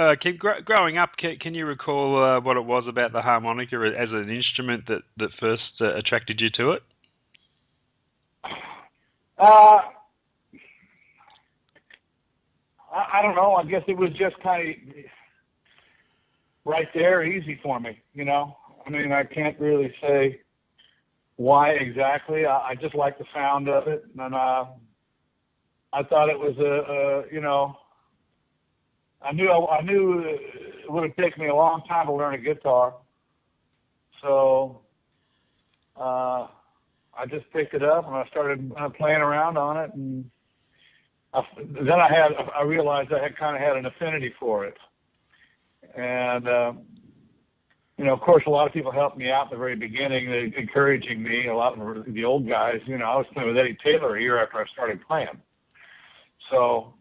Uh, keep gr- growing up. Can, can you recall uh, what it was about the harmonica as an instrument that that first uh, attracted you to it? Uh, I, I don't know. I guess it was just kind of right there, easy for me. You know, I mean, I can't really say why exactly. I, I just like the sound of it, and uh, I thought it was a, a you know I knew I knew it would have taken me a long time to learn a guitar, so uh, I just picked it up and I started playing around on it, and I, then I had I realized I had kind of had an affinity for it, and uh, you know, of course, a lot of people helped me out at the very beginning, encouraging me. A lot of the old guys, you know, I was playing with Eddie Taylor a year after I started playing, so.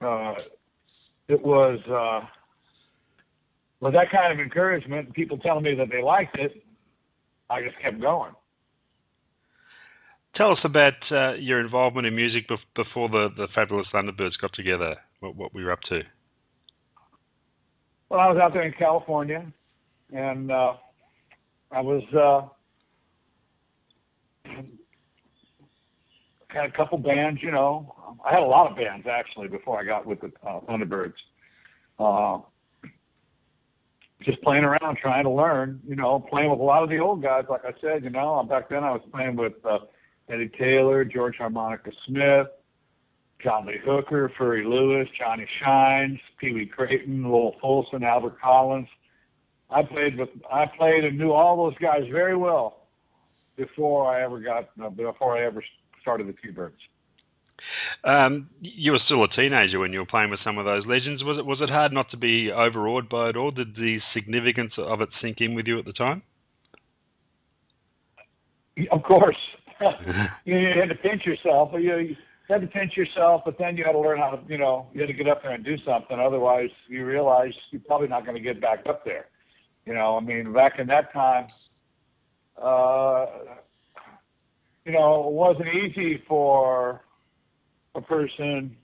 Uh, it was uh, with that kind of encouragement, people telling me that they liked it, I just kept going. Tell us about uh, your involvement in music before the, the Fabulous Thunderbirds got together. What, what were up to? Well, I was out there in California, and uh, I was uh, had a couple bands, you know. I had a lot of bands actually before I got with the uh, Thunderbirds. Uh, just playing around, trying to learn, you know, playing with a lot of the old guys. Like I said, you know, back then I was playing with uh, Eddie Taylor, George Harmonica Smith, John Lee Hooker, Furry Lewis, Johnny Shines, Pee Wee Crayton, Lowell Fulson, Albert Collins. I played with, I played and knew all those guys very well before I ever got, uh, before I ever started the T-Birds. Um, you were still a teenager when you were playing with some of those legends. Was it was it hard not to be overawed by it all? Did the significance of it sink in with you at the time? Of course, you had to pinch yourself. You, you had to pinch yourself, but then you had to learn how to, you know, you had to get up there and do something. Otherwise, you realize you're probably not going to get back up there. You know, I mean, back in that time, uh, you know, it wasn't easy for a person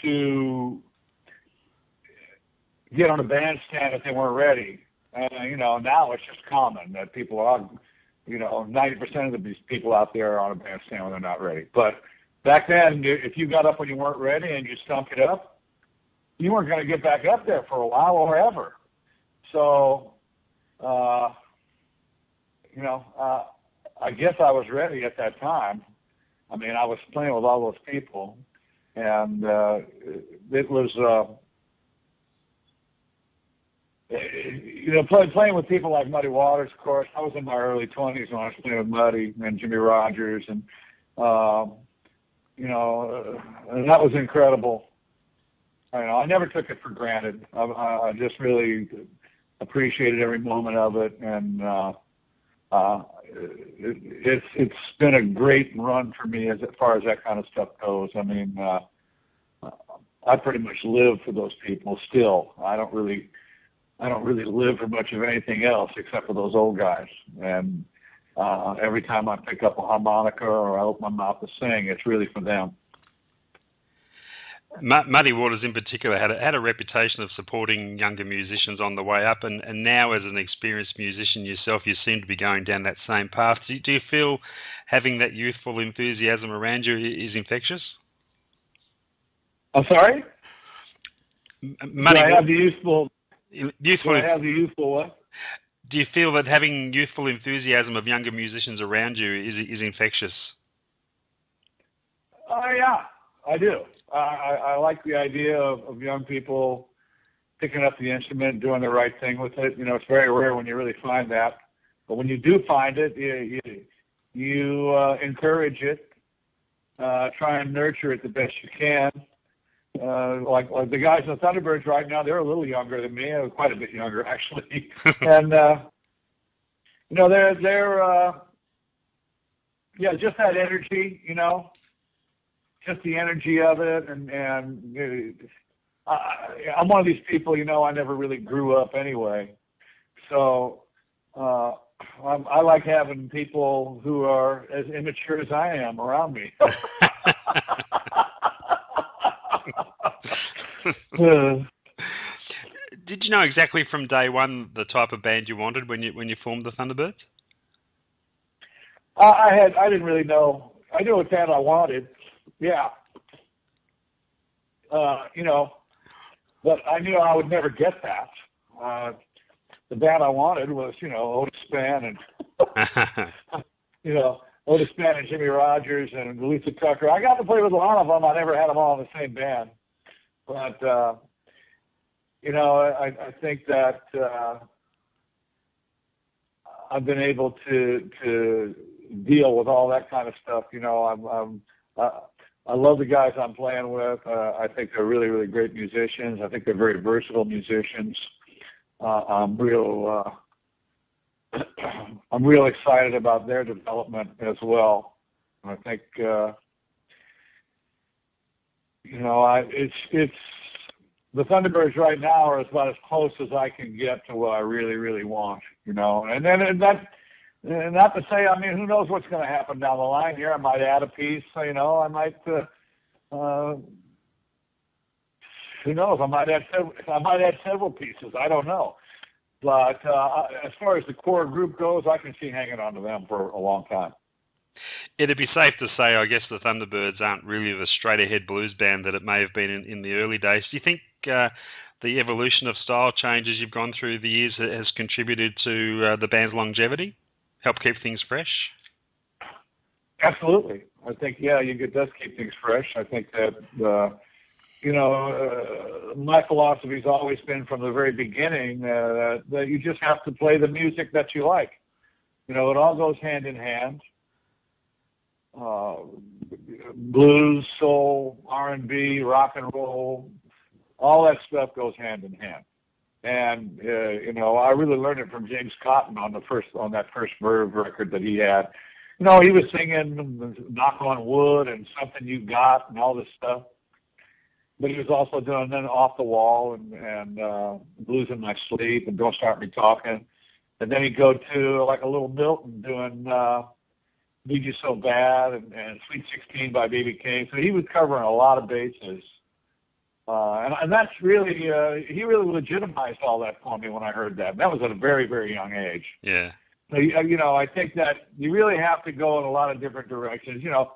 to get on a bandstand if they weren't ready. And, you know, now it's just common that people are, you know, 90% of the people out there are on a bandstand when they're not ready. But back then, if you got up when you weren't ready and you stunk it up, you weren't going to get back up there for a while or ever. So, uh, you know, uh, I guess I was ready at that time. I mean, I was playing with all those people, and uh, it was, uh, you know, play, playing with people like Muddy Waters. Of course, I was in my early twenties when I was playing with Muddy and Jimmy Rogers, and um, you know, uh, and that was incredible. I know I never took it for granted. I, I just really appreciated every moment of it, and uh, uh, it's it's been a great run for me as far as that kind of stuff goes. I mean, uh, I pretty much live for those people still. I don't really, I don't really live for much of anything else except for those old guys. And uh, every time I pick up a harmonica or I open my mouth to sing, it's really for them. Muddy Waters, in particular, had a, had a reputation of supporting younger musicians on the way up, and, and now, as an experienced musician yourself, you seem to be going down that same path. Do, do you feel having that youthful enthusiasm around you is infectious? I'm sorry. Muddy do I have the youthful? Youthful. Do I have the youthful what? Do you feel that having youthful enthusiasm of younger musicians around you is is infectious? Oh yeah, I do. I, I like the idea of, of young people picking up the instrument, doing the right thing with it. You know, it's very rare when you really find that, but when you do find it, you you, you uh, encourage it, uh, try and nurture it the best you can. Uh, like like the guys in the Thunderbirds right now, they're a little younger than me, uh, quite a bit younger actually, and uh, you know they're they're uh, yeah just that energy, you know, just the energy of it, and and uh, I, I'm one of these people, you know, I never really grew up anyway, so uh, I'm, I like having people who are as immature as I am around me. did you know exactly from day one the type of band you wanted when you when you formed the Thunderbirds? Uh, I had I didn't really know. I knew what band I wanted. Yeah. Uh, you know, but I knew I would never get that. Uh, the band I wanted was, you know, Otis Spann and you know Otis Spann and Jimmy Rogers and Luther Tucker. I got to play with a lot of them. I never had them all in the same band, but uh, you know, I, I think that uh, I've been able to to deal with all that kind of stuff. You know, I'm, I'm uh, I love the guys I'm playing with. Uh, I think they're really, really great musicians. I think they're very versatile musicians. Uh, I'm real, uh, I'm real excited about their development as well. I think, uh, you know, I, it's, it's, the Thunderbirds right now are about as close as I can get to what I really, really want, you know, and then, and that, and not to say, I mean, who knows what's going to happen down the line here? I might add a piece, you know, I might, uh, uh, who knows? I might add several, I might add several pieces. I don't know. But uh, as far as the core group goes, I can see hanging on to them for a long time. It'd be safe to say, I guess, the Thunderbirds aren't really the straight ahead blues band that it may have been in, in the early days. Do you think uh, the evolution of style changes you've gone through the years has contributed to uh, the band's longevity? Help keep things fresh? Absolutely. I think, yeah, it does keep things fresh. I think that uh, you know, uh, my philosophy has always been from the very beginning uh, that you just have to play the music that you like. You know, it all goes hand in hand. Uh, blues, soul, R&B, rock and roll, all that stuff goes hand in hand. And uh, you know, I really learned it from James Cotton on the first on that first Verve record that he had. You know, he was singing "Knock on Wood" and "Something You Got" and all this stuff but he was also doing then off the wall and and uh, blues in my sleep and don't start me talking, and then he'd go to like a little Milton doing uh, Need You So Bad and, and Sweet Sixteen by BB King. So he was covering a lot of bases. Uh, and, and that's really, uh, he really legitimized all that for me when I heard that. And that was at a very, very young age. Yeah. So, you know, I think that you really have to go in a lot of different directions. You know,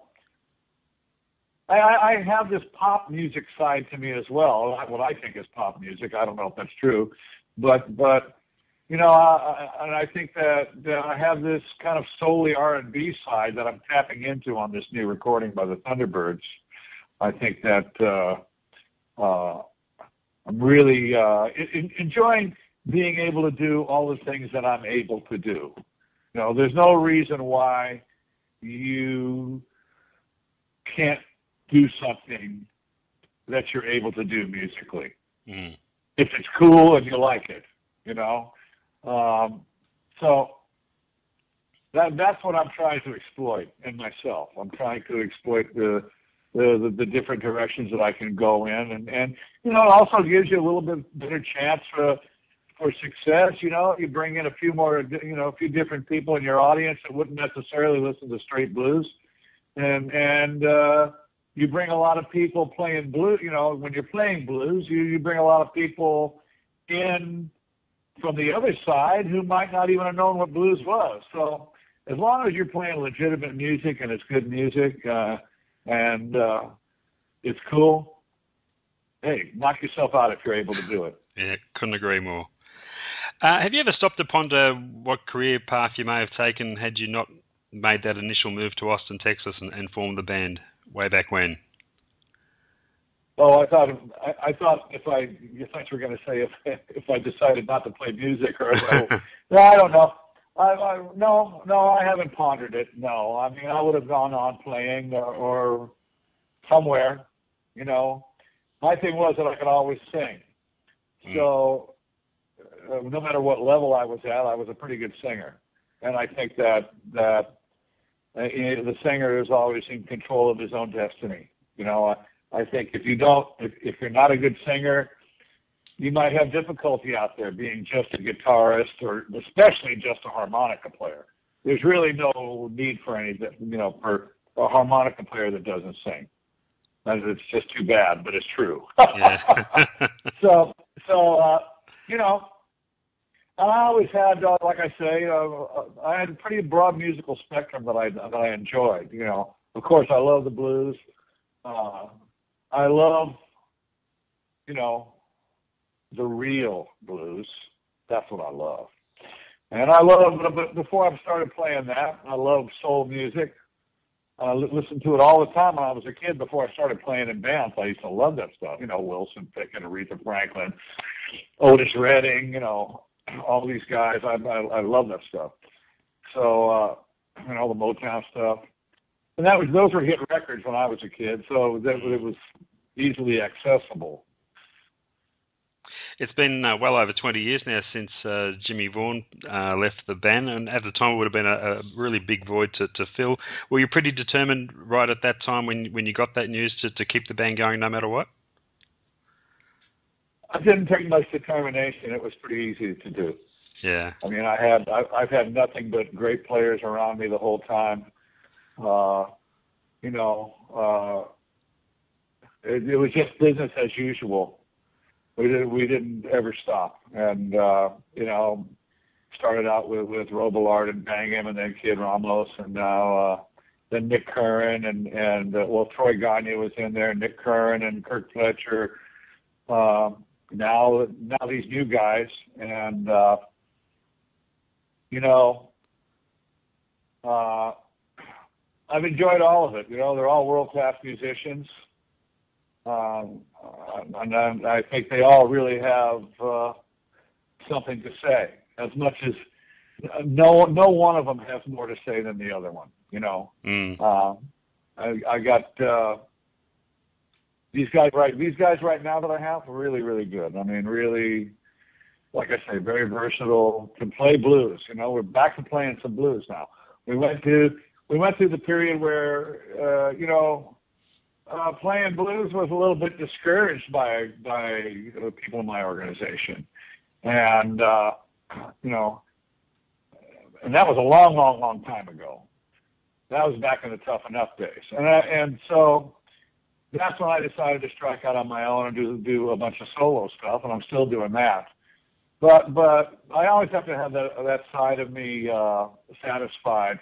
I, I have this pop music side to me as well. What I think is pop music. I don't know if that's true, but but you know, I, and I think that, that I have this kind of solely R and B side that I'm tapping into on this new recording by the Thunderbirds. I think that uh, uh, I'm really uh, in, enjoying being able to do all the things that I'm able to do. You know, there's no reason why you can't do something that you're able to do musically. Mm. If it's cool and you like it, you know. Um, so that that's what I'm trying to exploit in myself. I'm trying to exploit the the, the, the different directions that I can go in, and and you know, it also gives you a little bit better chance for for success. You know, you bring in a few more, you know, a few different people in your audience that wouldn't necessarily listen to straight blues, and and uh, you bring a lot of people playing blues. You know, when you're playing blues, you, you bring a lot of people in from the other side who might not even have known what blues was. So as long as you're playing legitimate music and it's good music uh, and uh, it's cool, hey, knock yourself out if you're able to do it. Yeah, couldn't agree more. Uh, have you ever stopped to ponder what career path you may have taken had you not made that initial move to Austin, Texas, and, and formed the band? way back when? Oh, I thought I, I thought if I you thought you were going to say if if I decided not to play music or no, I don't know. I, I no no I haven't pondered it. No, I mean I would have gone on playing or, or somewhere. You know, my thing was that I could always sing. Mm. So uh, no matter what level I was at, I was a pretty good singer, and I think that that uh, the singer is always in control of his own destiny. You know, I, I think if you don't, if, if you're not a good singer, you might have difficulty out there being just a guitarist or especially just a harmonica player. There's really no need for any, you know, for a harmonica player that doesn't sing. It's just too bad, but it's true. so, so, uh, you know, I always had, uh, like I say, uh, uh, I had a pretty broad musical spectrum that I that I enjoyed. You know, of course, I love the blues. Uh, I love, you know, the real blues. That's what I love. And I love, but before I started playing that, I love soul music. I listened to it all the time when I was a kid. Before I started playing in bands, I used to love that stuff. You know, Wilson Pickett, Aretha Franklin, Otis Redding. You know, all these guys. I I, I love that stuff. So uh, and all the Motown stuff. And that was those were hit records when I was a kid, so that it was easily accessible. It's been uh, well over 20 years now since uh, Jimmy Vaughan uh, left the band, and at the time it would have been a, a really big void to, to, fill. Were you pretty determined right at that time when when you got that news to, to keep the band going no matter what? I didn't take much determination. It was pretty easy to do. Yeah. I mean, I had I, I've had nothing but great players around me the whole time. Uh, you know, uh, it, it was just business as usual. We didn't we didn't ever stop, and uh, you know, started out with with Robillard and Bangham, and then Kid Ramos, and now uh, then Nick Curran, and and uh, well Troy Gonyea was in there, Nick Curran and Kirk Fletcher. Um, now now these new guys, and uh, you know, uh, I've enjoyed all of it. You know, they're all world class musicians, um, and I, I think they all really have uh, something to say. As much as no no one of them has more to say than the other one. You know, mm. uh, I, I got uh, these guys right. These guys right now that I have are really really good. I mean, really, like I say, very versatile. Can play blues. You know, we're back to playing some blues now. We went to we went through the period where uh, you know uh, playing blues was a little bit discouraged by by people in my organization, and uh, you know, and that was a long, long, long time ago. That was back in the tough enough days, and I, and so that's when I decided to strike out on my own and do do a bunch of solo stuff, and I'm still doing that. But but I always have to have that that side of me uh, satisfied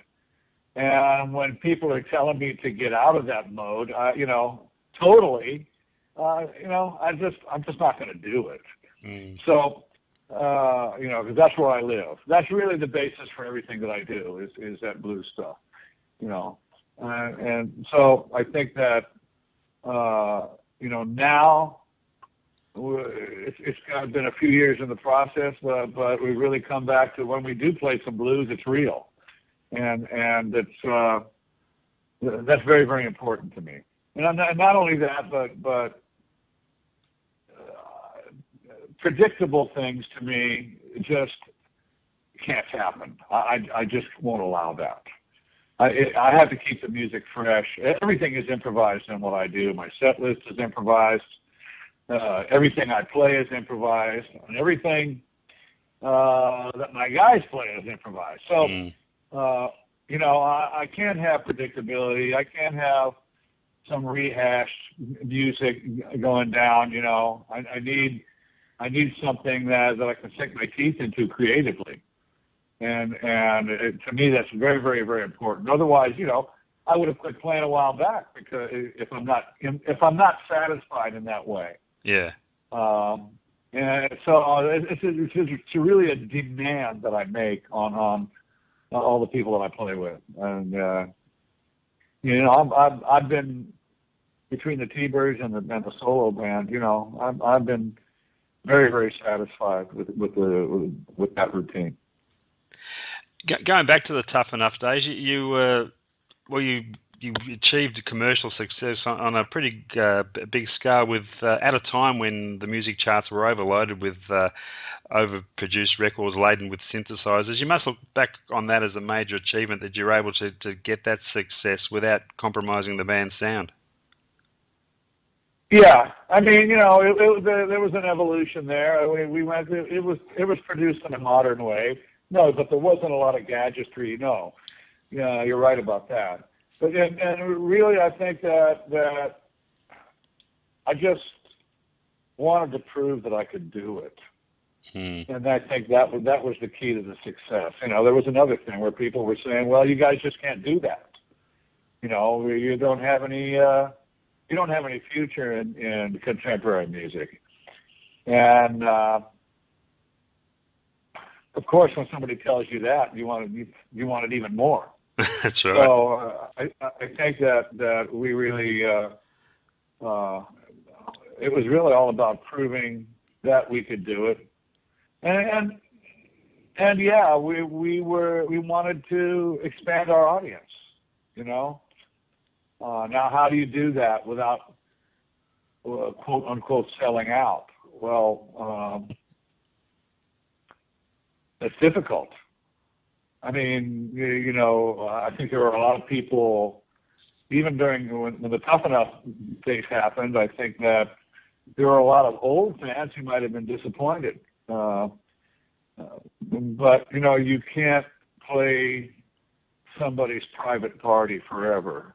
and when people are telling me to get out of that mode, uh, you know, totally, uh, you know, I just I'm just not going to do it. Mm. So, uh, you know, because that's where I live. That's really the basis for everything that I do is is that blues stuff, you know. Uh, and so I think that, uh, you know, now it's, it's kind of been a few years in the process, but, but we really come back to when we do play some blues, it's real and and it's uh, that's very very important to me. And not, not only that, but but uh, predictable things to me just can't happen. I I just won't allow that. I I have to keep the music fresh. Everything is improvised in what I do. My set list is improvised. Uh, everything I play is improvised, and everything uh, that my guys play is improvised. So. Mm uh, you know, I, I can't have predictability. I can't have some rehashed music going down. You know, I, I need I need something that that I can sink my teeth into creatively, and and it, to me that's very very very important. Otherwise, you know, I would have quit playing a while back because if I'm not if I'm not satisfied in that way. Yeah. Um, and so it's, it's, it's really a demand that I make on on all the people that I play with, and uh, you know, I've, I've I've been between the T-Birds and the and the solo band. You know, I've I've been very very satisfied with with the with, that routine. Going back to the tough enough days, you, you uh, well you you achieved commercial success on, on a pretty uh, big scale with uh, at a time when the music charts were overloaded with uh, overproduced records laden with synthesizers. You must look back on that as a major achievement that you're able to, to get that success without compromising the band's sound. Yeah, I mean, you know, it, it, there was an evolution there. We, we went. It was it was produced in a modern way. No, but there wasn't a lot of gadgetry. No, yeah, you're right about that. But and, and really, I think that that I just wanted to prove that I could do it Hmm. And I think that was that was the key to the success. You know, there was another thing where people were saying, "Well, you guys just can't do that. You know, you don't have any uh, you don't have any future in, in contemporary music." And uh, of course, when somebody tells you that, you want it, you, you want it even more. That's right. So uh, I, I think that that we really uh, uh, it was really all about proving that we could do it, and and, yeah, we we were we wanted to expand our audience. You know, uh, now how do you do that without uh, quote unquote selling out? Well, um, it's difficult. I mean, you, you know, I think there were a lot of people, even during when, when the tough enough days happened. I think that there were a lot of old fans who might have been disappointed. Uh, uh, but you know, you can't play somebody's private party forever.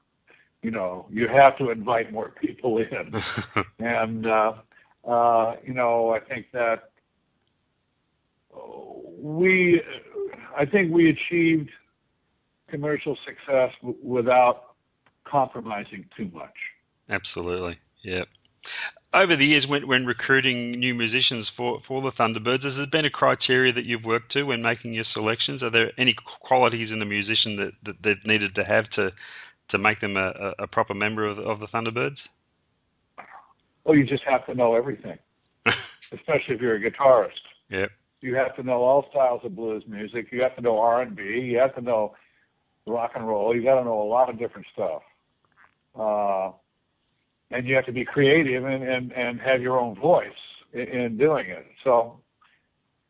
You know, you have to invite more people in, and uh, uh, you know, I think that we, I think we achieved commercial success w- without compromising too much. Absolutely, yeah. Over the years, when, when recruiting new musicians for, for the Thunderbirds, has there been a criteria that you've worked to when making your selections? Are there any qualities in the musician that, that they've needed to have to to make them a, a proper member of, of the Thunderbirds? Well, you just have to know everything, especially if you're a guitarist. Yep. You have to know all styles of blues music. You have to know R and B. You have to know rock and roll. You got to know a lot of different stuff. Uh, and you have to be creative and, and, and have your own voice in, in doing it. So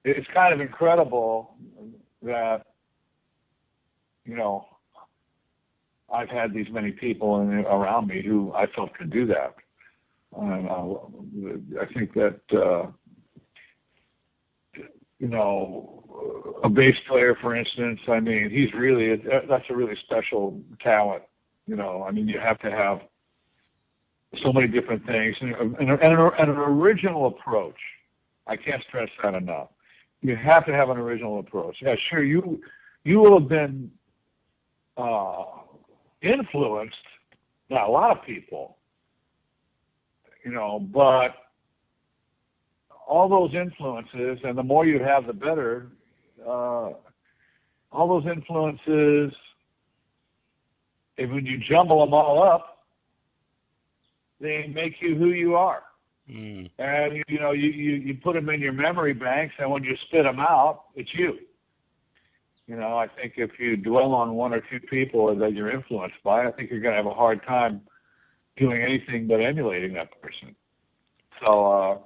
it's kind of incredible that you know I've had these many people in, around me who I felt could do that. And uh, I think that uh, you know a bass player, for instance. I mean, he's really that's a really special talent. You know, I mean, you have to have so many different things and, and, and, and an original approach. I can't stress that enough. You have to have an original approach. Yeah, sure, you you will have been uh, influenced by a lot of people, you know, but all those influences, and the more you have, the better. Uh, all those influences, if when you jumble them all up, they make you who you are. Mm. And you know, you, you you put them in your memory banks, and when you spit them out, it's you. You know, I think if you dwell on one or two people that you're influenced by, I think you're going to have a hard time doing anything but emulating that person. So uh,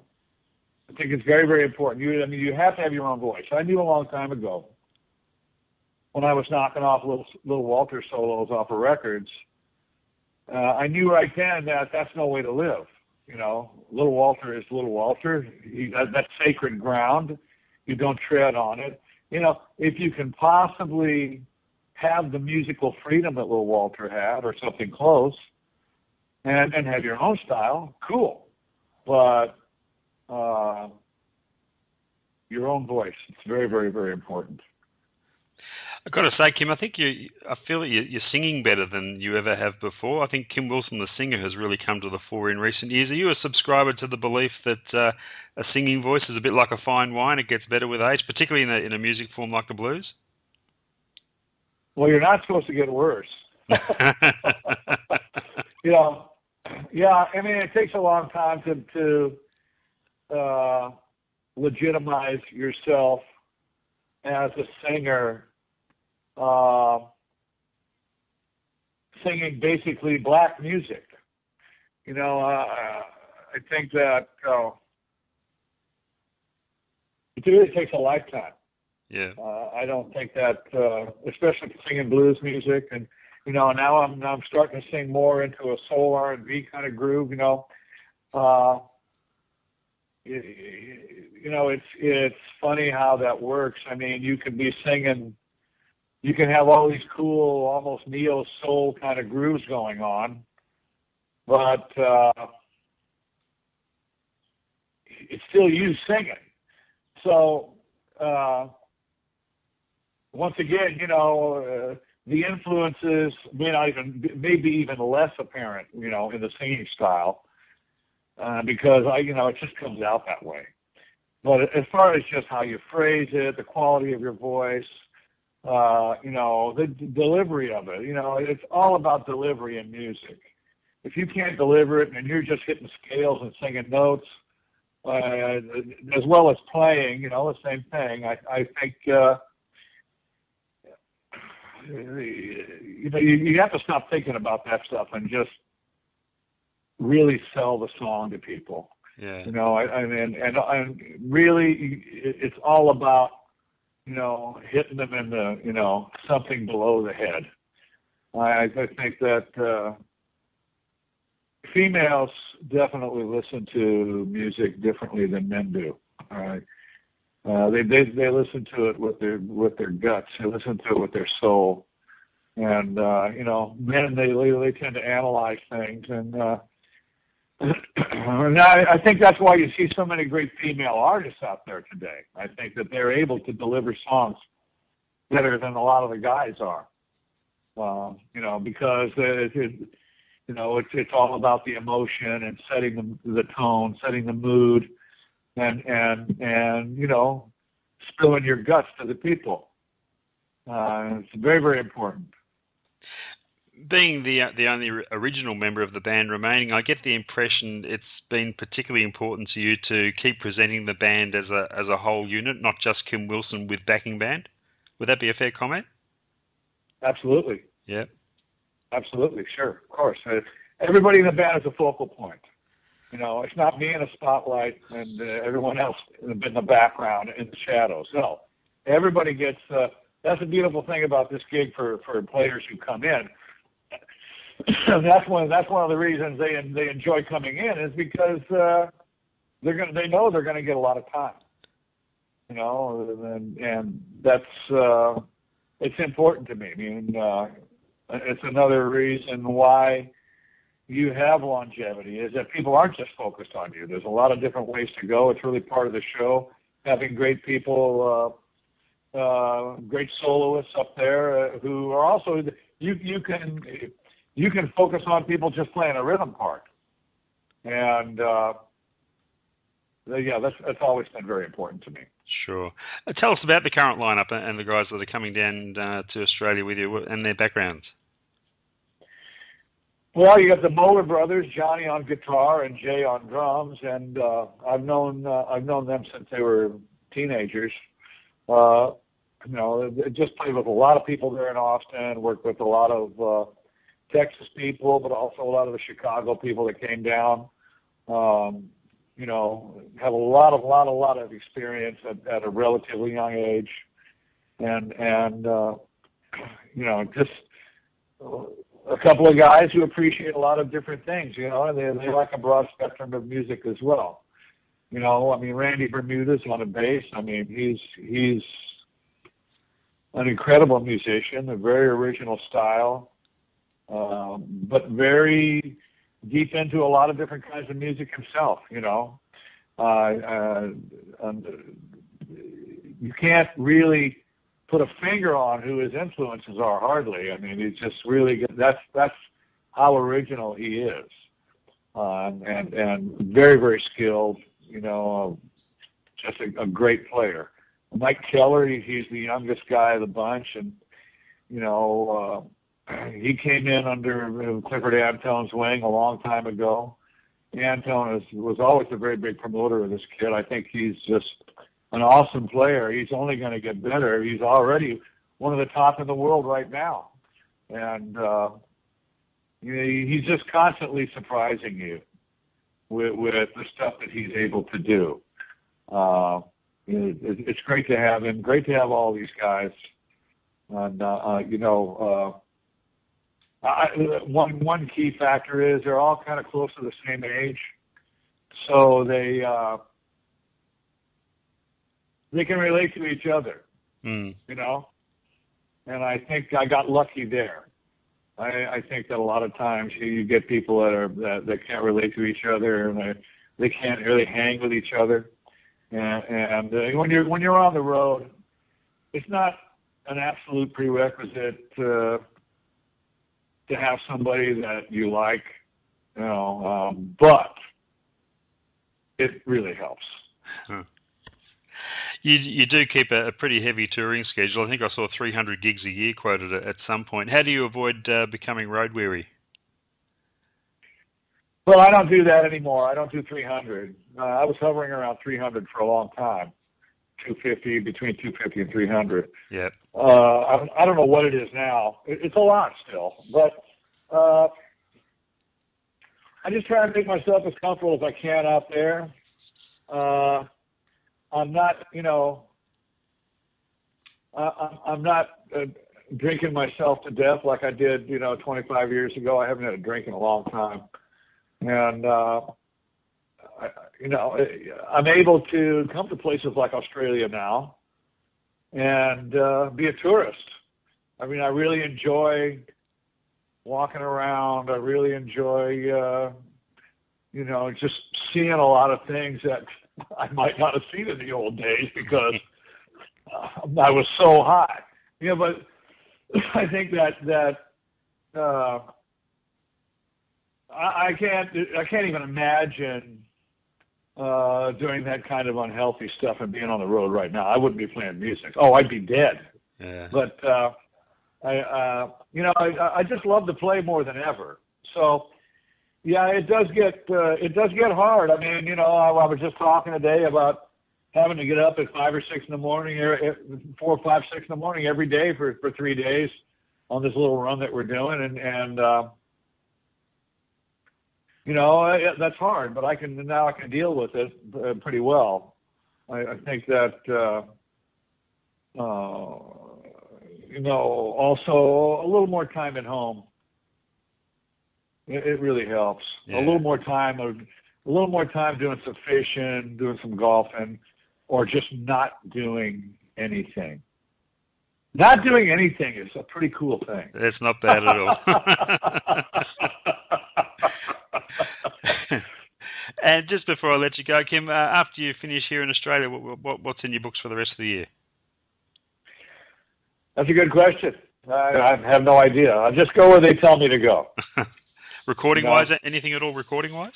I think it's very, very important. You, I mean, you have to have your own voice. I knew a long time ago when I was knocking off little, little Walter solos off of records. Uh, I knew right then that that's no way to live. You know, Little Walter is Little Walter. He, that, that's sacred ground. You don't tread on it you know, if you can possibly have the musical freedom that Little Walter had, or something close, and and have your own style, cool. But uh, your own voice, it's very, very, very important. I've got to say, Kim, I think you, I feel that you're singing better than you ever have before. I think Kim Wilson, the singer, has really come to the fore in recent years. Are you a subscriber to the belief that uh, a singing voice is a bit like a fine wine; it gets better with age, particularly in a, in a music form like the blues? Well, you're not supposed to get worse. you know, yeah. I mean, it takes a long time to to uh, legitimize yourself as a singer uh, singing basically black music. You know, uh, I think that uh, it really takes a lifetime. Yeah. Uh, I don't think that, uh, especially singing blues music, and you know, now I'm I'm starting to sing more into a soul R and B kind of groove. You know, uh, you, you know, it's it's funny how that works. I mean, you can be singing you can have all these cool, almost neo soul kind of grooves going on, but uh, it's still you singing. so uh, once again, you know, uh, the influences may not even maybe even less apparent, you know, in the singing style, uh, because I, you know, it just comes out that way. But as far as just how you phrase it, the quality of your voice, uh, you know, the d- delivery of it, you know, it's all about delivery in music. If you can't deliver it and you're just hitting scales and singing notes, uh, as well as playing, you know, the same thing. I, I think uh, you know you, you have to stop thinking about that stuff and just really sell the song to people. Yeah. You know, I, I mean, and, and really, it's all about you know hitting them in the you know something below the head. I, I think that uh, females definitely listen to music differently than men do. All right. Uh, they they they listen to it with their with their guts. They listen to it with their soul, and uh, you know, men they they tend to analyze things, and uh, and I, I think that's why you see so many great female artists out there today. I think that they're able to deliver songs better than a lot of the guys are. Uh, you know, because it, it, you know it's it's all about the emotion and setting the the tone, setting the mood and and and you know spilling your guts to the people. Uh, it's very very important. Being the the only original member of the band remaining, I get the impression it's been particularly important to you to keep presenting the band as a as a whole unit, not just Kim Wilson with backing band. Would that be a fair comment? Absolutely. Yeah. Absolutely. Sure. Of course. Uh, everybody in the band is a focal point. You know, it's not me in a spotlight and uh, everyone else in the background in the shadows. No, everybody gets. Uh, that's the beautiful thing about this gig for for players who come in. That's one. That's one of the reasons they they enjoy coming in is because uh, they're gonna. They know they're gonna get a lot of time. You know, and and that's uh, it's important to me. I mean, uh, it's another reason why you have longevity is that people aren't just focused on you. There's a lot of different ways to go. It's really part of the show. Having great people, uh, uh, great soloists up there uh, who are also you you can you can focus on people just playing a rhythm part, and uh, yeah, that's that's always been very important to me. Sure. Uh, tell us about the current lineup and the guys that are coming down uh, to Australia with you and their backgrounds. Well, you got the Moeller brothers, Johnny on guitar and Jay on drums, and uh, I've known uh, I've known them since they were teenagers. Uh, you know, just played with a lot of people there in Austin, worked with a lot of uh, Texas people, but also a lot of the Chicago people that came down. Um, you know, have a lot of lot a lot of experience at, at a relatively young age, and and uh, you know just a couple of guys who appreciate a lot of different things, you know, and they, they like a broad spectrum of music as well. You know, I mean, Randy Bermudez on a bass. I mean, he's he's an incredible musician, a very original style, um, but very deep into a lot of different kinds of music himself. You know, uh, uh, um, you can't really put a finger on who his influences are. Hardly. I mean, he's just really that's that's how original he is, uh, and and very very skilled. You know, uh, just a, a great player. Mike Keller, he's the youngest guy of the bunch, and you know uh, he came in under Clifford Antone's wing a long time ago. Antone is, was always a very big promoter of this kid. I think he's just an awesome player. He's only going to get better. He's already one of the top in the world right now, and uh, he's just constantly surprising you with, with the stuff that he's able to do. Uh, it, it's great to have him. Great to have all these guys. And uh, uh, you know, uh, I, one one key factor is they're all kind of close to the same age, so they. Uh, they can relate to each other. Mm. You know, and I think I got lucky there. I, I think that a lot of times you, you get people that are that, that can't relate to each other and they, they can't really hang with each other. and, and uh, when you're when you're on the road, it's not an absolute prerequisite uh, to have somebody that you like, you know, um, but it really helps. Huh. You you do keep a, a, pretty heavy touring schedule. I think I saw 300 gigs a year quoted at, at some point. How do you avoid uh, becoming road weary? Well, I don't do that anymore. I don't do 300. Uh, I was hovering around 300 for a long time. 250 between 250 and 300. Yeah. Uh, I, I don't know what it is now. It, it's a lot still, but uh, I just try to make myself as comfortable as I can out there. Uh, I'm not, you know, I, I'm not uh, drinking myself to death like I did, you know, 25 years ago. I haven't had a drink in a long time, and uh, I, you know, I'm able to come to places like Australia now and uh, be a tourist. I mean, I really enjoy walking around. I really enjoy, uh, you know, just seeing a lot of things that I might not have seen in the old days because uh, I was so high. You know, but I think that that uh, I, I can't I can't even imagine uh, doing that kind of unhealthy stuff and being on the road right now. I wouldn't be playing music. Oh, I'd be dead. Yeah. But uh, I, uh, you know, I, I just love to play more than ever. So, yeah, it does get uh, it does get hard. I mean, you know, I, I was just talking today about having to get up at five or six in the morning, or four or five, six in the morning every day for for three days on this little run that we're doing, and and uh, you know, that's hard, but I can now I can deal with it uh, pretty well. I, I think that uh, uh, you know also a little more time at home. It, it really helps. Yeah. A little more time of a little more time doing some fishing, doing some golfing, or just not doing anything. Not doing anything is a pretty cool thing. It's not bad at all. and just before I let you go, Kim, uh, after you finish here in Australia, what, what, what's in your books for the rest of the year? That's a good question. I, I have no idea. I'll just go where they tell me to go. recording wise, anything at all recording wise?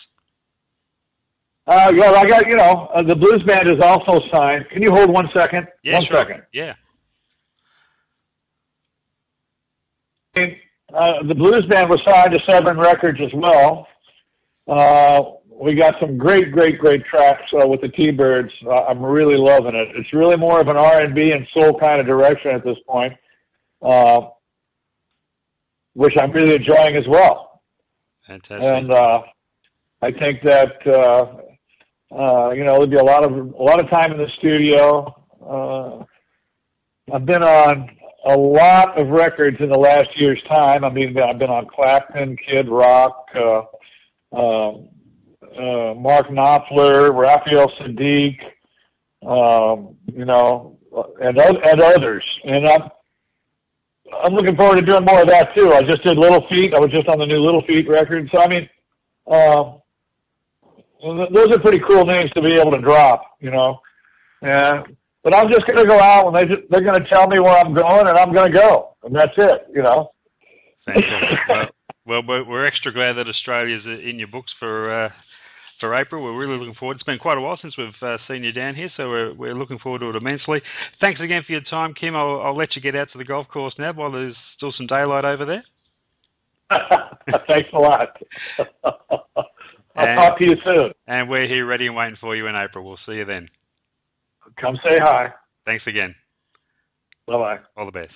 Uh, well, I got you know uh, the blues band is also signed. Can you hold one second? Yeah, one sure. second. Yeah. Uh, the blues band was signed to Severn Records as well. Uh, we got some great, great, great tracks uh, with the T-Birds. Uh, I'm really loving it. It's really more of an R&B and soul kind of direction at this point, uh, which I'm really enjoying as well. Fantastic. And uh, I think that uh, uh, you know there'll be a lot of a lot of time in the studio. Uh, I've been on a lot of records in the last year's time. I mean, I've been on Clapton, Kid Rock. Uh, Mark Knopfler, Raphael Saadiq, um, you know, and and others. And I'm I'm looking forward to doing more of that too. I just did Little Feat. I was just on the new Little Feat record. So I mean, uh, those are pretty cool names to be able to drop, you know. Yeah. But I'm just going to go out and they just, they're going to tell me where I'm going, and I'm going to go, and that's it, you know. well, well, we're extra glad that Australia's in your books for uh, for April. We're really looking forward. It's been quite a while since we've uh, seen you down here, so we're, we're looking forward to it immensely. Thanks again for your time, Kim. I'll, I'll let you get out to the golf course now while there's still some daylight over there. Thanks a lot. I'll and, talk to you soon. And we're here ready and waiting for you in April. We'll see you then. Come say hi. Thanks again. Bye bye. All the best.